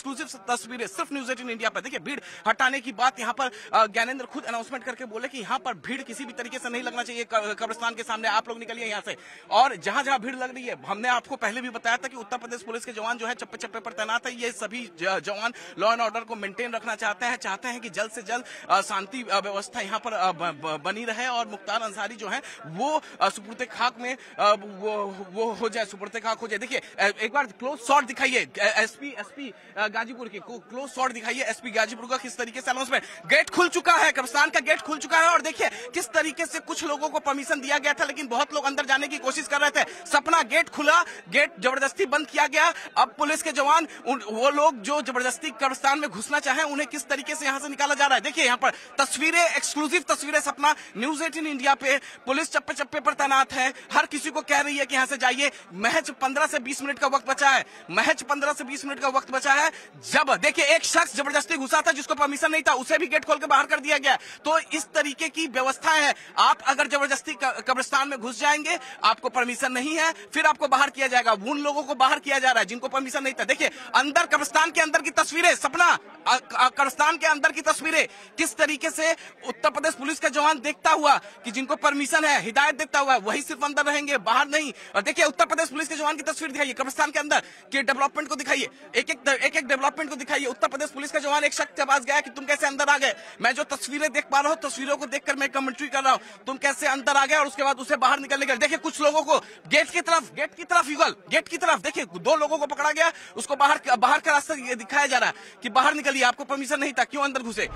Exclusive तस्वीरें सिर्फ़ news eighteen India पर। देखिए भीड़ हटाने की बात यहाँ पर ज्ञानेंद्र खुद अनाउंसमेंट करके बोले कि यहाँ पर भीड़ किसी भी तरीके से नहीं लगना चाहिए। कब्रिस्तान के सामने आप लोग निकलिए यहाँ से। और जहाँ जहाँ भीड़ लग रही है हमने आपको पहले भी बताया था कि उत्तर प्रदेश पुलिस के जवान जो है चप्पे चप्पे पर तैनात है। ये सभी जवान लॉ एंड ऑर्डर को मेंटेन रखना चाहते हैं चाहते हैं कि जल्द से जल्द शांति व्यवस्था यहाँ पर बनी रहे। और मुख्तार अंसारी जो है वो सुपुर्द खाक में वो हो जाए सुपुर्द खाक हो जाए। देखिए अ, एक बार क्लोज शॉट दिखाइए। एसपी एसपी गाजीपुर की क्लोज शॉट दिखाइए एसपी गाजीपुर का किस तरीके से अनाउंसमेंट गेट खुल चुका है, कब्रिस्तान का गेट खुल चुका है और देखिए किस तरीके से कुछ लोगों को परमिशन दिया गया था, लेकिन बहुत लोग अंदर जाने की कोशिश कर रहे थे। सपना गेट खुला गेट ज़बरदस्ती बंद किया गया। अब पुलिस के जवान वो लोग जो ज़बरदस्ती कब्रिस्तान में घुसना चाहे, उन्हें किस तरीके से यहाँ से निकाला जा रहा है? देखिए यहाँ पर तस्वीरें एक्सक्लूसिव तस्वीरें सपना न्यूज़ एटीन इंडिया पे, पुलिस चप्पे चप्पे पर तैनात है। हर किसी को कह रही है कि यहाँ से जाइए। महज पंद्रह से बीस मिनट का वक्त बचा है। महज पंद्रह से बीस मिनट का वक्त बचा है। जब, देखिए, एक शख्स ज़बरदस्ती घुसा था जिसको परमिशन नहीं था, उसे भी गेट खोल के बाहर कर दिया गया। तो इस तरीके की व्यवस्थाएँ है। आप अगर ज़बरदस्ती कब्रिस्तान में घुस जाएँगे, आपको परमिशन नहीं है, फिर आपको बाहर किया जाएगा। उन लोगों को बाहर किया जा रहा है जिनको परमिशन नहीं था। देखिए, अंदर कब्रिस्तान के अंदर की तस्वीरें, सपना कब्रिस्तान के अंदर की तस्वीरें। किस तरीके से उत्तर प्रदेश पुलिस का जवान देखता हुआ कि जिनको परमिशन है, हिदायत देता हुआ वही सिर्फ़ अंदर रहेंगे, बाहर नहीं। और देखिए, उत्तर प्रदेश पुलिस के जवान की तस्वीर दिखाइए, कब्रिस्तान के अंदर के डेवलपमेंट को दिखाइए। एक एक एक डेवलपमेंट को दिखाइए। उत्तर प्रदेश पुलिस का जवान एक शख्स के पास गया कि तुम कैसे अंदर आ गए? मैं जो तस्वीरें देख पा रहा हूँ, तस्वीरों को देखकर मैं कमेंट्री कर रहा हूँ। तुम कैसे अंदर आ गए और उसके बाद उसे बाहर निकलने गए देखिए, कुछ लोगों को गेट की तरफ़ गेट की तरफ़, युगल गेट की तरफ़, देखिए, दो लोगों को पकड़ा गया। उसको बाहर बाहर का रास्ता दिखाया जा रहा है कि बाहर निकलिए, आपको परमिशन नहीं था, क्यों अंदर घुसे?